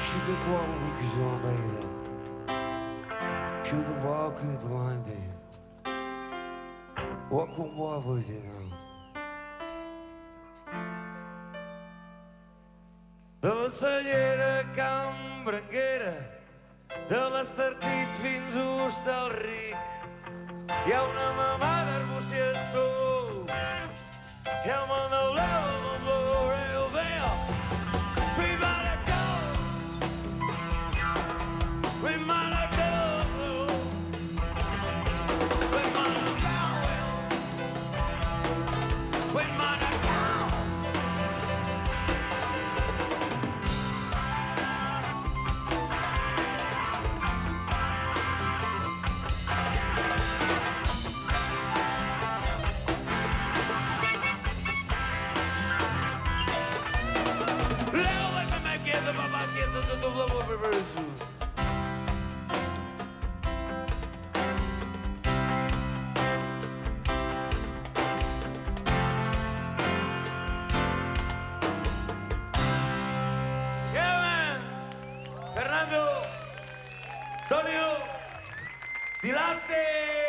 should de walked his one baby. Should have walked his one day. Walk on what was it now? De la cellera cambranguera, de l'estartit fins del ric hi ha una mamada Сама. Fernando, Antonio, Vilante.